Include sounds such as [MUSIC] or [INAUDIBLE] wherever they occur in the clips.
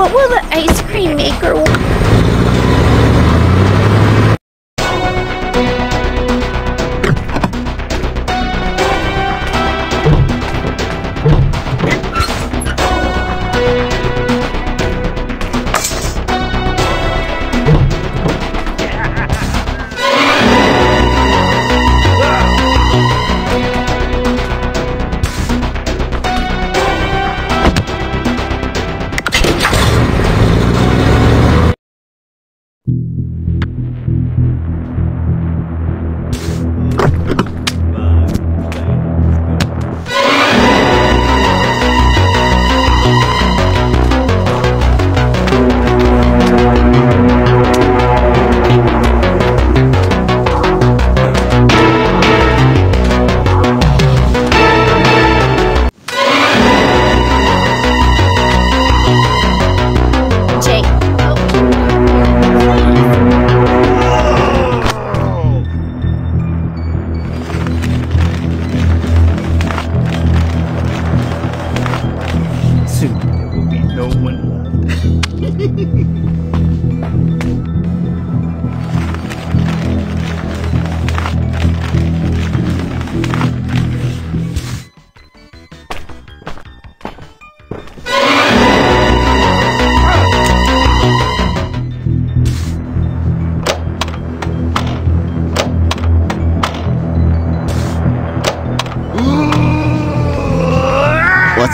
What will the ice cream maker Jake?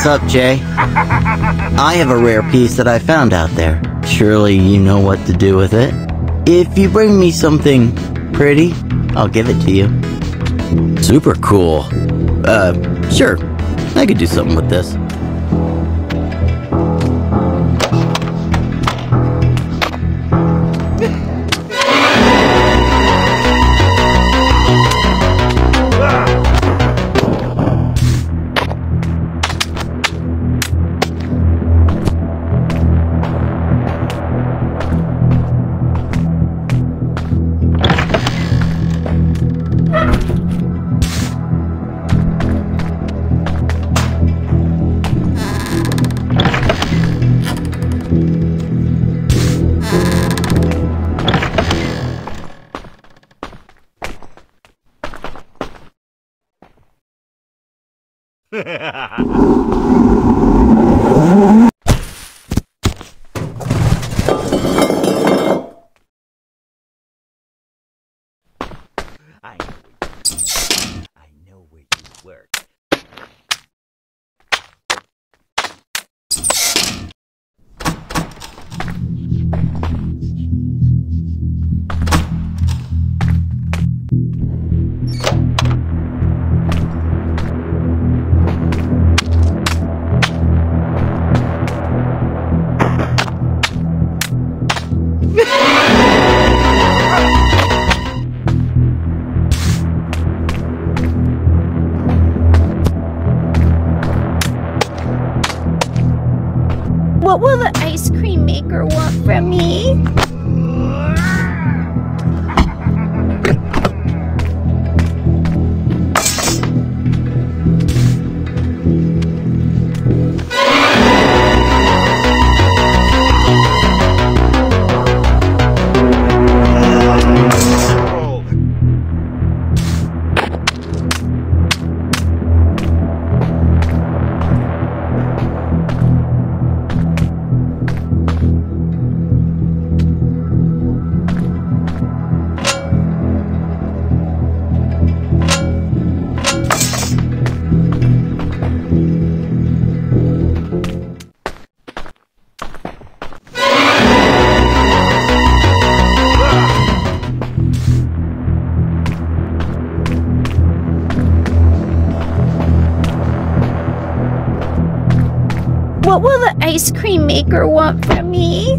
Up, Jay? I have a rare piece that I found out there. Surely you know what to do with it. If you bring me something pretty, I'll give it to you. Super cool. Uh, sure. I could do something with this. I know where you work. What ice cream maker want from me?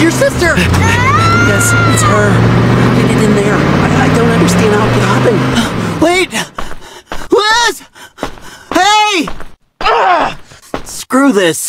Your sister! Yes, it's her. Did it in there? I, I don't understand how it could happen. [GASPS] Wait! Liz! Hey! Ah! Screw this!